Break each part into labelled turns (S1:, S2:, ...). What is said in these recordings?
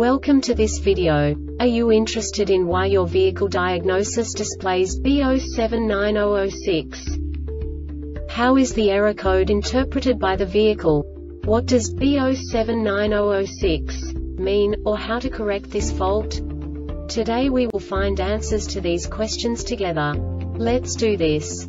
S1: Welcome to this video. Are you interested in why your vehicle diagnosis displays B079006? How is the error code interpreted by the vehicle? What does B079006 mean, or how to correct this fault? Today we will find answers to these questions together. Let's do this.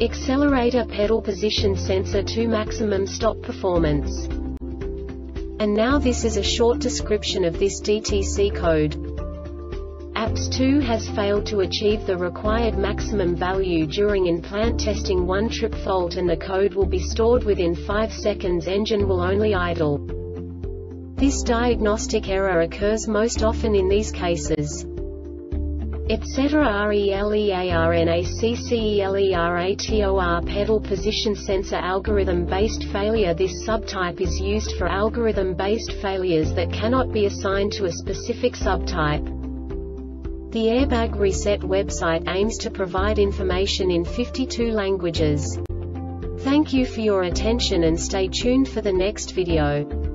S1: Accelerator pedal position sensor to maximum stop performance. And now this is a short description of this DTC code. APPS 2 has failed to achieve the required maximum value during in-plant testing one trip fault and the code will be stored within 5 seconds engine will only idle. This diagnostic error occurs most often in these cases ETC. RELEARNACCELERATOR pedal position sensor algorithm-based failure This subtype is used for algorithm-based failures that cannot be assigned to a specific subtype. The Airbag Reset website aims to provide information in 52 languages. Thank you for your attention and stay tuned for the next video.